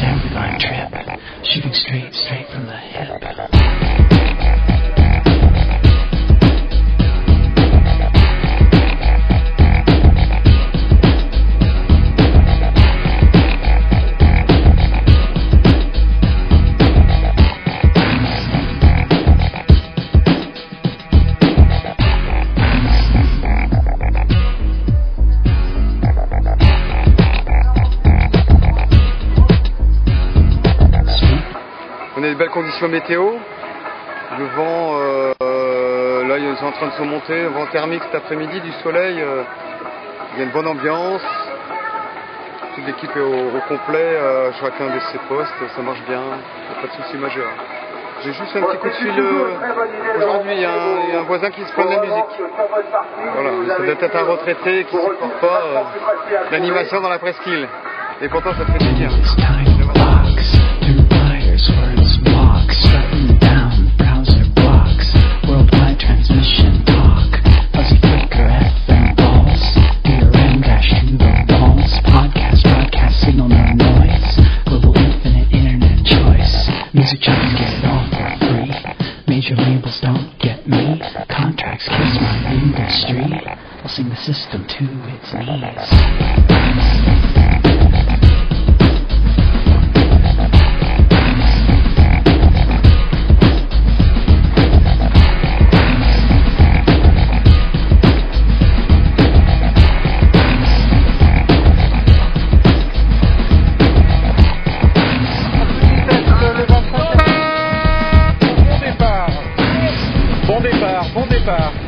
sound of going trip, shooting straight, straight from the hip. Météo. Le vent, euh, là, il est en train de se monter. Vent thermique cet après-midi, du soleil. euh, il y a une bonne ambiance. Toute l'équipe est au, complet, euh, chacun de ses postes. Ça marche bien. Pas de souci majeur. J'ai juste un petit coup de fil aujourd'hui. Il y, a un- voisin qui se plaint de la musique. Voilà, ça doit être un retraité qui ne supporte pas l'animation dans la presqu'île. Et pourtant, ça fait du street, I'll sing the system to its knees. bon départ, bon départ.